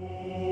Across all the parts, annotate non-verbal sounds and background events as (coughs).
All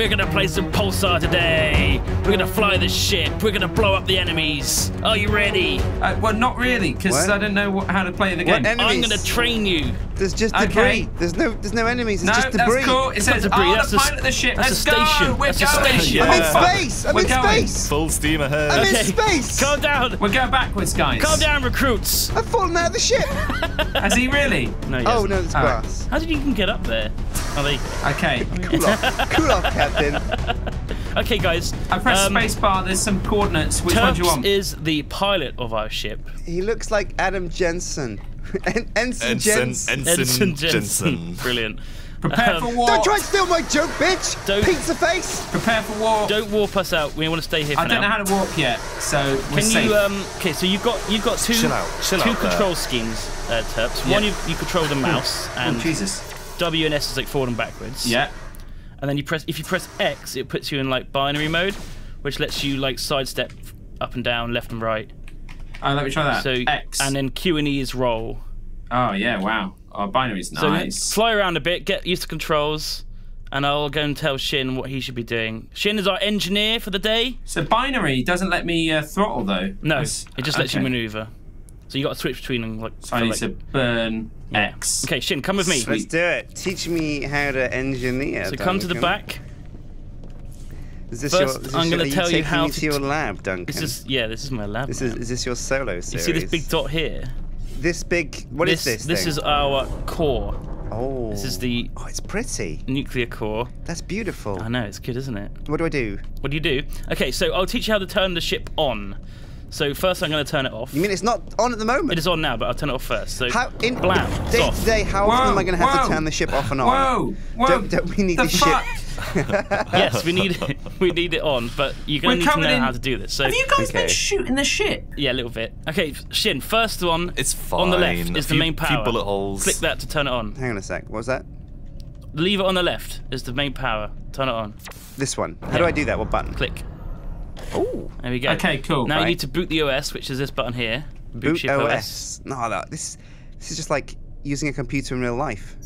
We're gonna play some Pulsar today. We're gonna fly the ship. We're gonna blow up the enemies. Are you ready? Uh, well, not really, because I don't know what, how to play the game. What en- I'm Enemies. gonna train you. There's just Okay. debris. There's no there's no enemies. It's no, just debris. that's cool. It not says, debris, oh, that's the pilot of the ship. that's Let's a station. go. We're That's a station. I'm in space. I'm We're in going. space. Full steam ahead. I'm in Okay. space. Calm down. We're going backwards, guys. Calm down, recruits. I've fallen out of the ship. Has he really? No, he oh hasn't. no, it's Oh. grass. How did you even get up there? There you go. Okay. (laughs) Cool off, cool off, Captain. (laughs) Okay, guys. I press um, space bar. There's some coordinates. Which one do you want? is the pilot of our ship. He looks like Adam Jensen. (laughs) En- Ensign Ensign, Jensen. Ensign, Ensign Jensen. Jensen. Brilliant. Prepare Um, for war. Don't try and steal my joke, bitch. Don't- Pizza face. Prepare for war. Don't warp us out. We want to stay here for I don't now. know how to warp yet, so we're Can safe. you um? Okay, so you've got you've got two Chill out, chill two out there. control schemes, uh, Turps. Yeah. One you you control the mouse oh, and Jesus. W and S is like forward and backwards. Yeah. And then you press if you press X, it puts you in like binary mode, which lets you like sidestep up and down, left and right. Oh, let me try that. So X. and then Q and E is roll. oh yeah, wow. Oh, binary's nice. So fly around a bit, get used to controls, and I'll go and tell Sjin what he should be doing. Sjin is our engineer for the day. So binary doesn't let me uh, throttle though. No, That's- it just lets you maneuver. So you got to switch between them. Like, So I need like- to burn yeah. X. Okay, Sjin, come with me. Sweet. Let's do it. Teach me how to engineer. So come to the back. Is this First, your, is this I'm gonna are you tell you how me to to your lab, Duncan. This is yeah, this is my lab. This is, is this your solo series? you see this big dot here? This big. What is this this? this thing? is our core. Oh. This is the Oh, it's pretty. nuclear core. That's beautiful. I know it's good, isn't it? What do I do? What do you do? Okay, so I'll teach you how to turn the ship on. So first, I'm going to turn it off. You mean it's not on at the moment? It is on now, but I'll turn it off first. So How in blam, day to day? How often am I going to have whoa, to turn the ship off and on? Whoa! Whoa! Don't, don't we need the the ship? (laughs) Yes, we need it. we need it on, but you're going to need to know in- how to do this. So Have you guys Okay. been shooting the shit? yeah, a little bit. Okay, Sjin. First one It's on the left A is the few- main few power. bullet holes. Click that to turn it on. Hang on a sec. What was that? The lever on the left is the main power. Turn it on. This one. How Yeah. do I do that? What button? Click. Oh, There we go. Okay, cool. Now you need to boot the OS, which is this button here. boot ship OS. No, no, this this is just like using a computer in real life.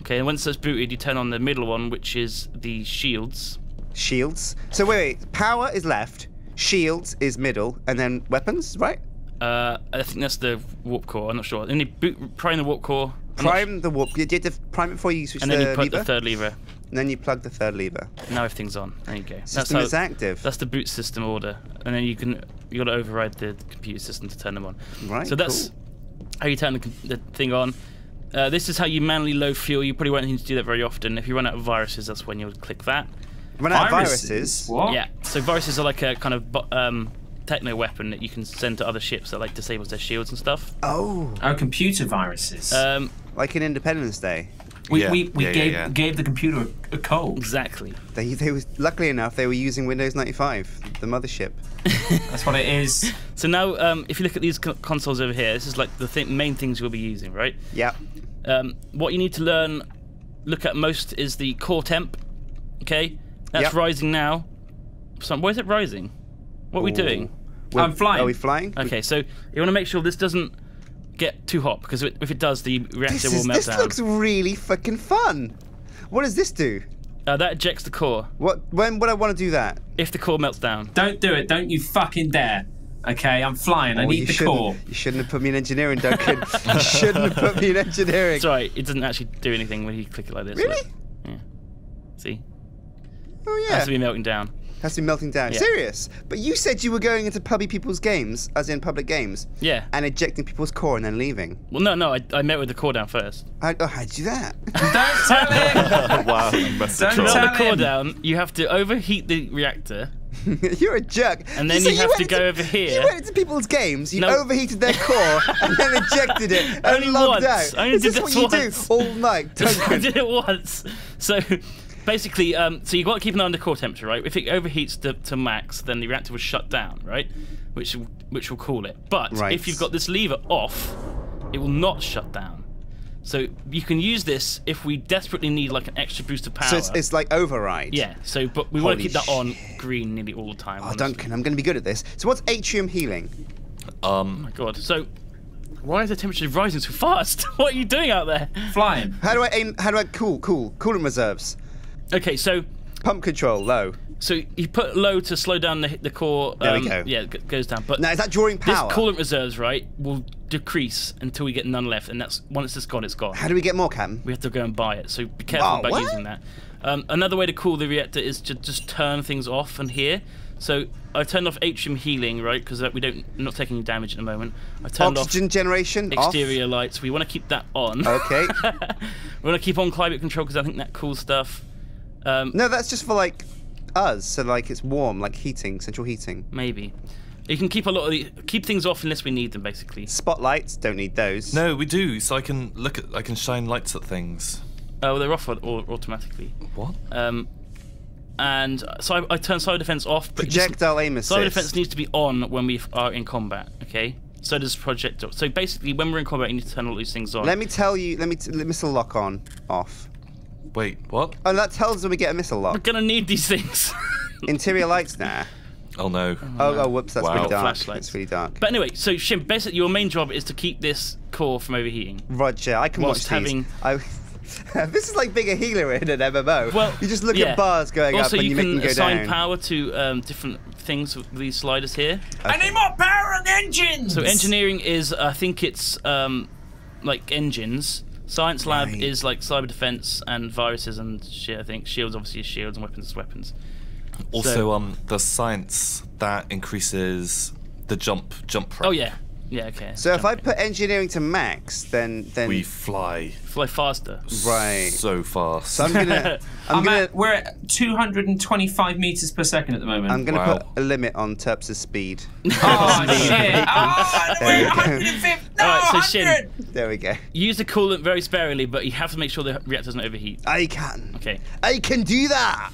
Okay, and once that's booted, you turn on the middle one, which is the shields. Shields. So wait, wait. Power is left. Shields is middle, and then weapons, right? Uh, I think that's the warp core. I'm not sure. Then you boot, prime the warp core. I'm Prime the warp. You did the prime it before you switch and the then you put lever, the third lever. And then you plug the third lever. Now everything's on. There you go. System is active. That's the boot system order, and then you can you got to override the computer system to turn them on. Right, So that's how you turn the, the thing on. Uh, this is how you manually load fuel. You probably won't need to do that very often. If you run out of viruses, that's when you'll click that. Run out of viruses. What? Yeah. So viruses are like a kind of bo- um, techno weapon that you can send to other ships that like disables their shields and stuff. Oh, Oh, computer viruses. Um, like in Independence Day. We Yeah, we, we yeah, yeah, gave yeah. gave the computer a, a cold. exactly. They they was luckily enough they were using Windows 95, the mothership. (laughs) That's what it is. So now, um, if you look at these co- consoles over here, this is like the th- main things you'll be using, right? Yep. Um, what you need to learn, look at most is the core temp. Okay, that's Yep. rising now. So, why is it rising? What are we doing? I'm flying. Are we flying? Okay, so you want to make sure this doesn't get too hot because if it does, the reactor This, will is, melt this down. looks really fucking fun. What does this do? Uh, that ejects the core What when would I want to do that? if the core melts down. Don't do it. Don't you fucking dare. Okay, I'm flying. I Oh, need you the core. You shouldn't have put me in engineering, Duncan. you shouldn't have put me in engineering. It's alright. It doesn't actually do anything when you click it like this. Really? look. Yeah. See, Oh it yeah. has to be melting down. Has to be melting down. Yeah. Serious? But you said you were going into pubby people's games, as in public games, Yeah. and ejecting people's core and then leaving. Well, no, no. I, I met with the core down first. I, oh, how'd you do that? (laughs) Don't tell him. (laughs) wow, you must have Don't tell Melt the core him. down. You have to overheat the reactor. (laughs) You're a jerk. And then So you have went to go into- over here. You went into people's games, you No. overheated their core, and then ejected it and Only logged once. out. I only Is did this what this you once. do all night, I did it once. So basically, um, so you've got to keep an eye on the core temperature, right? If it overheats to, to max, then the reactor will shut down, right? Which will- which will cool it. But Right. if you've got this lever off, it will not shut down. So you can use this if we desperately need like an extra boost of power. So it's, it's like override. yeah. So, but we want to keep that on green nearly all the time. Oh, honestly. Duncan, I'm going to be good at this. So what's atrium healing? Oh my god. So, why is the temperature rising so fast? (laughs) what are you doing out there? Flying. How do I aim? How do I cool? Cool. Coolant reserves. Okay, so Pump control low. so you put low to slow down the the core. There we um, go. Yeah, it goes down. But Now is that drawing power? this coolant reserves, right, will decrease until we get none left, and that's once it's gone, it's gone. How do we get more, Captain? We have to go and buy it. So be careful Oh, about what? using that. Um, another way to cool the reactor is to just turn things off and here. So I turned off atrium healing, right? Because we don't we're not taking damage at the moment. I turned off. Oxygen generation off exterior lights. We want to keep that on. Okay. (laughs) we want to keep on climate control because I think that cools stuff. Um, no, that's just for like us. So like it's warm, like heating, central heating. Maybe. You can keep a lot of the keep things off unless we need them, basically. Spotlights, don't need those. No, we do. So I can look at. I can shine lights at things. Oh, they're off au- au- automatically. What? Um, and so I, I turn cyber defense off, but you just- Projectile aim assist. cyber defense needs to be on when we are in combat. Okay. So does projectile. So basically, when we're in combat, you need to turn all these things on. Let me tell you. Let me t- missile lock on, off. Wait, what? Oh, that tells us when we get a missile lock. We're gonna need these things. (laughs) Interior lights now. Oh no. Oh, oh, whoops, that's Wow. really dark. Flashlights. It's really dark. but anyway, so Sjin, basically, your main job is to keep this core from overheating. Roger, I can Whilst watch these. having- I, (laughs) this is like being a healer in an MMO. Well, you just look yeah. at bars going also, up and you you, make can them go assign down. power to um, different things with these sliders here. I need more power on the engines. So engineering is, I think it's um, like engines. Science lab Right. is like cyber defense and viruses and shit. I think shields obviously is shields and weapons is weapons. Also, So- um, the science that increases the jump jump rate. Oh yeah, yeah okay. So if I Jumping. put engineering to max, then then we fly fly faster. right. so fast. So I'm gonna (laughs) I'm, I'm gonna at, we're at 225 meters per second at the moment. I'm gonna Wow. put a limit on Turps' speed. (laughs) oh (laughs) shit! Oh, There you wait, go. Ah, 150. No, Alright, so Sjin. There we go. Use the coolant very sparingly, but you have to make sure the reactor doesn't overheat. I can. Okay, I can do that.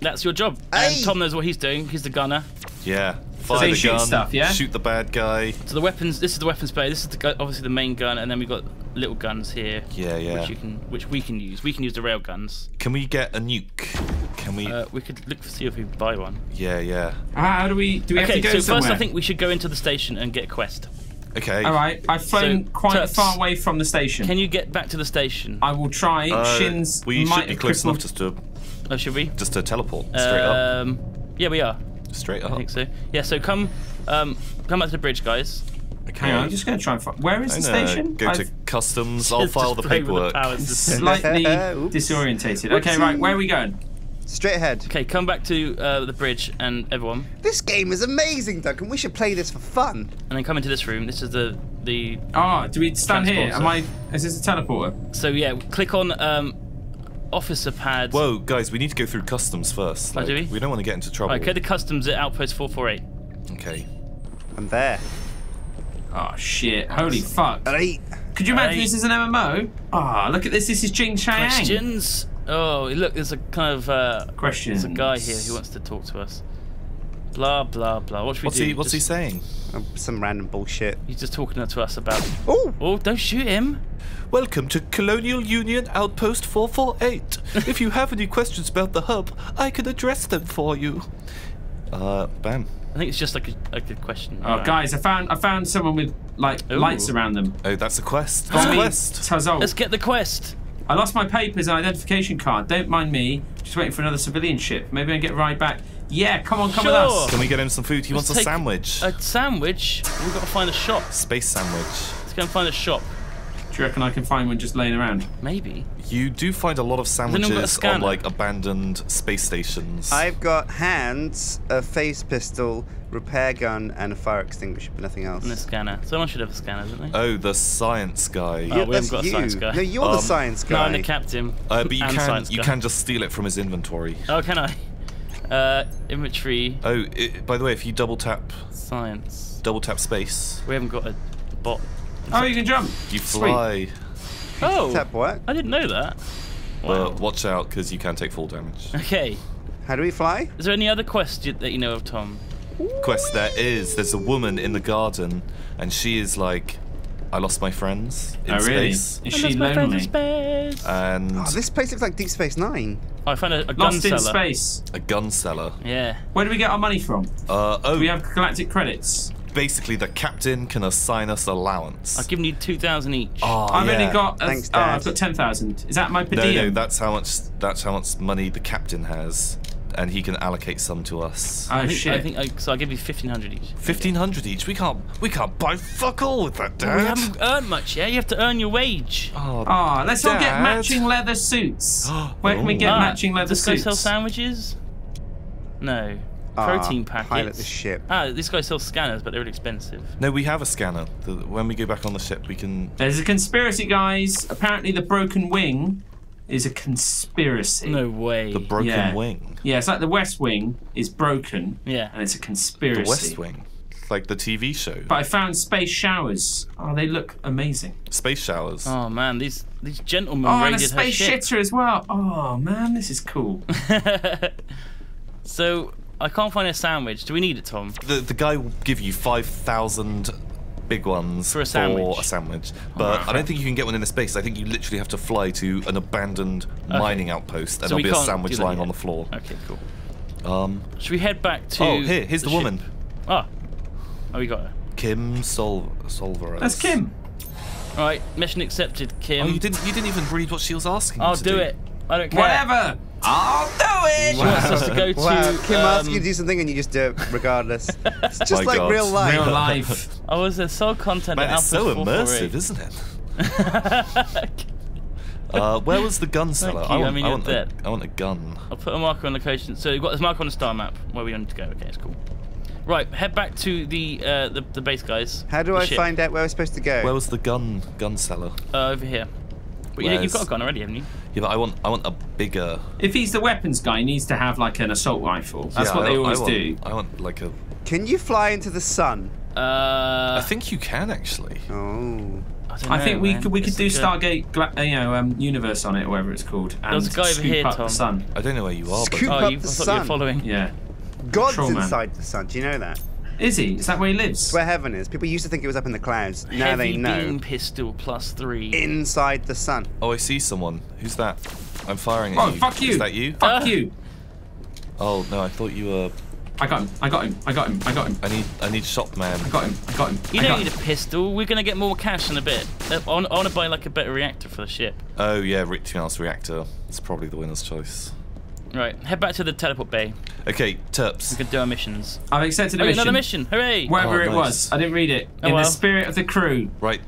that's your job. And Hey. Tom knows what he's doing. He's the gunner. yeah. Fire they the shoot gun. stuff, yeah? Shoot the bad guy. So the weapons. This is the weapons bay. This is the, obviously the main gun, and then we've got little guns here. Yeah, yeah. Which you can, which we can use. We can use the rail guns. Can we get a nuke? Can we? Uh, we could look to see if we buy one. yeah, yeah. How do we? Do we Okay, have to go so go first? I think we should go into the station and get a quest. Okay. All right, I've flown So, quite Turps, far away from the station. Can you get back to the station? I will try. Uh, Shins we might should be have close enough just to oh, should we? just to teleport straight up. Um, yeah, we are. Straight up. I think so. Yeah, so come, um, come back to the bridge, guys. Okay. Hang on, I'm just going to try and find. Where is the station? Go to I've customs. (laughs) I'll file the paperwork. power system. (laughs) slightly (laughs) Oops. disorientated. Okay, right. Where are we going? Straight ahead. Okay, come back to uh, the bridge and everyone, This game is amazing, Duncan. We should play this for fun. and then come into this room. This is the the. Ah, do we stand here? Am I? Is this a teleporter? So yeah, click on um, officer pad. Whoa, guys, we need to go through customs first. Oh, do we? don't want to get into trouble. Right, go to customs at outpost 448. Okay. I'm there. Oh shit! Holy fuck! Right. Could you imagine Hey. this is an MMO? Ah, look at this. This is Jing Chang. Questions? Oh, look, there's a kind of uh, Questions. there's a guy here who wants to talk to us. Blah blah blah. What should we What's do? he What's he saying? Um, Some random bullshit. He's just talking to us about. Oh, Oh, don't shoot him! Welcome to Colonial Union Outpost 448. if you have any questions about the hub, I can address them for you. Uh, bam. I think it's just like a, a good question. Oh, Alright. guys, I found I found someone with like Ooh. lights around them. Oh, that's a quest. That's a quest. Tazol. Let's get the quest. I lost my papers and identification card. Don't mind me. Just waiting for another civilian ship. Maybe I can get a ride back. Yeah, come on, come with us. Can we get him some food? He wants a sandwich. A sandwich? We've got to find a shop. Space sandwich. Let's go and find a shop. Do you reckon I can find one just laying around? Maybe. You do find a lot of anyone got a sandwiches on like abandoned space stations. I've got hands, a face pistol, repair gun, and a fire extinguisher, but nothing else. And a scanner. Someone should have a scanner, don't they? Oh, the science guy. Oh, we haven't got a science guy. No, you're the Um, science no, guy. I'm the captain. Uh, but you and can science you guy. can just steal it from his inventory. Oh, can I? Uh, inventory, Oh, i by the way, if you double tap science. double tap space, We haven't got a bot. Oh, you can jump. you Sweet. fly. Oh, Tap what? I didn't know that. Wow. But watch out because you can take fall damage. Okay. How do we fly? Is there any other quest that you know of, Tom? Quest there is. There's a woman in the garden, and she is like, I lost my friends in Oh, really? space, Is I she lost my lonely? space. and Oh, this place looks like Deep Space Nine. Oh, I found a, a gun Lost in seller. space. a gun seller. Yeah. Where do we get our money from? Uh, oh, Do we have galactic credits? basically the captain can assign us allowance. I've given you 2,000 each. Oh, I've yeah. only got. A, Thanks, oh, Dad. I've got ten thousand. Is that my per No, diem? no, that's how much. That's how much money the captain has, and he can allocate some to us. oh I think, shit. I think I, so. I'll give you 1,500 each. Fifteen hundred each. We can't. We can't buy fuck all with that, Well, we haven't earned much yet. You have to earn your wage. Oh, Ah, let's all get matching leather suits. (gasps) Where can we Oh. get Ah, matching leather This guy suits? sell sandwiches? No. Ah, Protein packets. Pilot the ship. Ah, this guy sells scanners, but they're really expensive. no, we have a scanner. When we go back on the ship, we can. There's a conspiracy, guys. Apparently, the broken wing is a conspiracy. No way. The broken Yeah. wing. Yeah, it's like the West Wing is broken. Yeah. And it's a conspiracy. The West Wing. Like the TV show. But I found space showers. Oh, they look amazing. Space showers. Oh man, these these gentlemen Oh, and a space shitter as well. Oh man, this is cool. (laughs) so I can't find a sandwich. Do we need it, Tom? The the guy will give you five thousand big ones For a sandwich. a sandwich. But I don't think you can get one in a space. I think you literally have to fly to an abandoned mining outpost, and So there'll be a sandwich lying yet. on the floor. Okay, cool. Um, Should we head back to? oh, here, here's the, ship? woman, Ah. Oh, we got her. Kim Sol Solver. That's Kim. All right, mission accepted, Kim. Oh, you didn't you didn't even read what she was asking. I'll you to do it. I don't care. Whatever. I'll do it. She wants us to go to. Wow, Kim um, asks you to do something and you just do it regardless. (laughs) It's just My like God. real life. Real (laughs) life. I was a soul content Man, at it's so immersive, isn't it? (laughs) Uh, where was the gun seller? you, I I want, mean, I, want a, want a gun. I'll put a marker on the location. So you've got this marker on the star map where we want to go. Okay, it's cool. Right, head back to the uh, the, the base guys. How do The I ship. find out where we're supposed to go? Where was the gun gun seller? Uh, over here. But you, you've got a gun already, haven't you? Yeah, but I want I want a bigger. If he's the weapons guy, he needs to have like an assault rifle. That's Yeah, what I- they I always want- do. I want like a. Can you fly into the sun? Uh, I think you can actually. Oh. I, don't I know, think we man. could we could It's do like Stargate, Gla- uh, you know, um, Universe on it, or whatever it's called, and was a guy over scoop here, up Tom. the sun. I don't know where you are, but Scoop Oh, up you, I the thought you sun. were following. Yeah. God's Troll man. inside the sun. Do you know that? Is he? Is that where he lives? It's where heaven is. People used to think it was up in the clouds. Now Heavy they know. beam pistol plus three. Inside the sun. oh, I see someone. Who's that? I'm firing at Oh, you. fuck you! Is that you? Fuck Ah. you! Oh no, I thought you were. I got him. I got him. I got him. I got him. I need I need shop man. I got him. I got him. you I don't got need a pistol. We're gonna get more cash in a bit. Uh, I want to buy like a better reactor for the ship. Oh yeah, Richmond's reactor. It's probably the winner's choice. Right, head back to the teleport bay. Okay, Turps. We can do our missions. I've accepted a Oh, mission. another mission! Hooray! Wherever Oh, it was, I didn't read it. Oh, In well. the spirit of the crew. Right.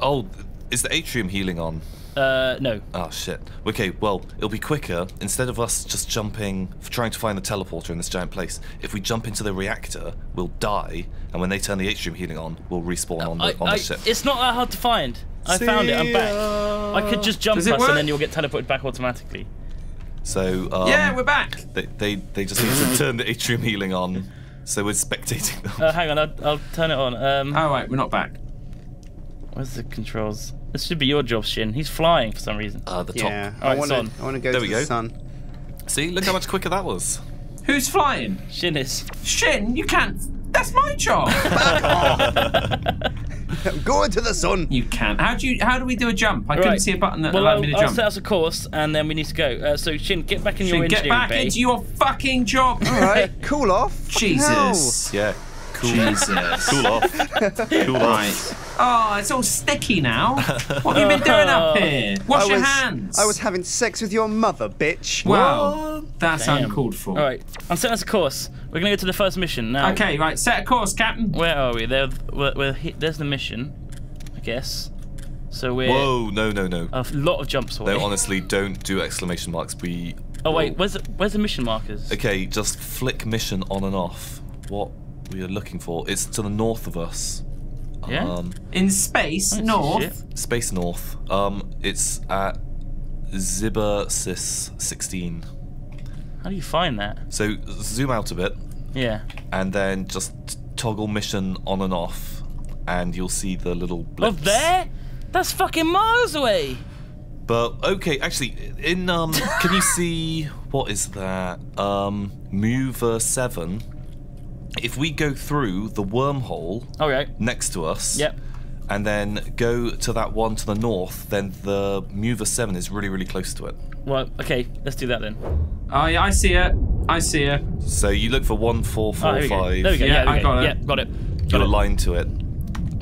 Oh, is the atrium healing on? Uh, no. Oh shit. Okay, well, it'll be quicker. Instead of us just jumping, trying to find the teleporter in this giant place, if we jump into the reactor, we'll die, and when they turn the atrium healing on, we'll respawn on the, I, on I, the ship. it's not that hard to find. I found it. I'm back. I could just jump Does us work? and then you'll get teleported back automatically. So, um, yeah, we're back. they, they they just need to (coughs) turn the atrium healing on, so we're spectating them. Uh, hang on, I'll, I'll turn it on. Um, Oh, right, we're not back. where's the controls? This should be your job, Sjin. He's flying for some reason. Uh, the top. Yeah. top. I want to. I want to go There to we the go. sun. See, look how much quicker that was. (laughs) Who's flying? Sjin is. Sjin, you can't. That's my job. (laughs) (laughs) (laughs) Go into the sun. you can. How do you? How do we do a jump? I couldn't see a button that well, allowed I'll, me to I'll jump. set us a course and then we need to go. Uh, so Sjin, get back in your Sjin, get back bay. into your fucking job. All right, (laughs) cool off. Fucking Jesus. Yeah. Cool. Jesus. (laughs) Cool off. Cool off. Right. Oh, it's all sticky now. What have you been doing up here? Wash I your was, hands. I was having sex with your mother, bitch. Wow. That's Damn. uncalled for. All right, I'm setting us a course. We're gonna go to the first mission now. Okay, right. Set a course, Captain. Where are we? There, we're, we're hit, there's the mission, I guess. So we're Whoa, no, no, no. a lot of jumps away. No, honestly, don't do exclamation marks. We. oh wait, where's the, where's the mission markers? Okay, just flick mission on and off. What we are looking for. It's to the north of us. Yeah? Um, In space, I don't see north. space north. Um, it's at Zibber Sis 16. How do you find that? So zoom out a bit, Yeah. and then just toggle mission on and off, and you'll see the little blips. Up there? That's fucking miles away. But okay, actually, in um, can you see what is that? Um, Mover Seven. If we go through the wormhole All right. next to us, Yep. And then go to that one to the north, then the Muva Seven is really, really close to it. Well, okay. Let's do that then. Oh yeah, I see it. I see it. So you look for one, four, Oh, four, here we go. five. There we go. Yeah, Yeah, I okay. got it. Yeah, got it. Got You're it. aligned to it.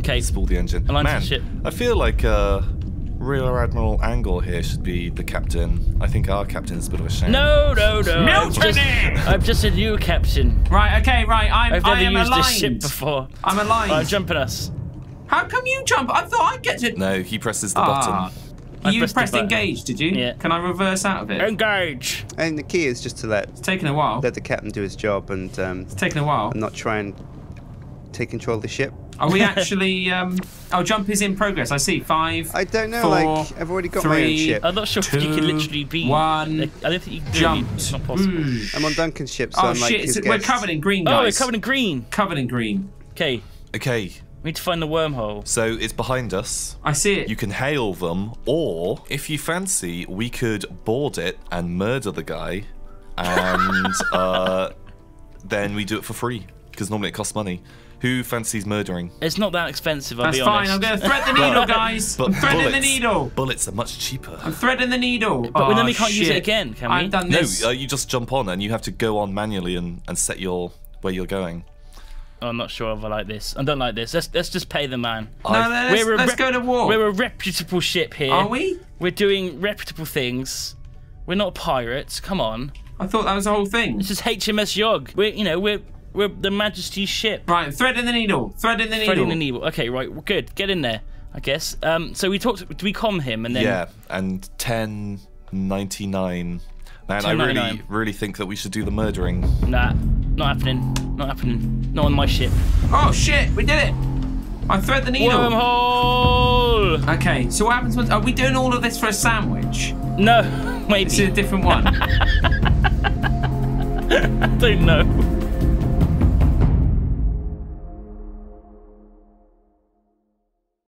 Okay. Spool the engine. Aligned to Man, the ship. I feel like uh, Rear Admiral Angle here should be the captain. I think our captain's a bit of a shame. No, no, no. I'm just, Mutiny! I'm just a new captain. Right. Okay. Right. I'm. I've I never am used this ship before. I'm aligned. Oh, jumping us. How come you jump? I thought I'd get to. No, he presses the Ah. button. I You pressed pressed engage, did you? Yeah. Can I reverse out of it? Engage. And the key is just to let It's taken a while. let the captain do his job and um, It's taken a while. And not try and take control of the ship. Are we (laughs) actually? Um, oh, jump is in progress. I see. Five. I don't know. Four, like I've already got my own three, ship. I'm not sure if you can literally be. one, I don't think you can do it. It's not possible. Ooh. I'm on Duncan's ship, so Oh I'm like shit! his It's, we're covered in green, guys. Oh, we're covered in green. Covered in green. Okay. Okay, We need to find the wormhole. so it's behind us. I see it. You can hail them, or if you fancy, we could board it and murder the guy, and (laughs) uh, then we do it for free because normally it costs money. Who fancies murdering? It's not that expensive, I'll That's be fine. honest. I'm going to thread the needle, (laughs) guys. (laughs) But I'm threading bullets, the needle. Bullets are much cheaper. I'm threading the needle. But oh, then we can't use it shit. again, can we? I've done No, uh, you just jump on and you have to go on manually and, and set your where you're going. I'm not sure if I like this. I don't like this. Let's let's just pay the man. no, I've- let's, We're a let's rep- go to war. We're a reputable ship here. Are we? We're doing reputable things. We're not pirates. Come on. I thought that was the whole thing. This is HMS Yog. We're you know we're we're the Majesty's ship. Right, thread in the needle. Thread in the needle. Thread in the needle. Okay, right. Well, good. Get in there. I guess. Um. So we talked. Do we calm him and then? Yeah, and ten ninety nine. Man, I really, really think that we should do the murdering. Nah. Not happening. Not happening. Not on my ship. Oh shit, we did it. I thread the needle. Wormhole. Okay, so what happens when? Are we doing all of this for a sandwich? No. (laughs) Maybe. This is a different one. (laughs) I don't know.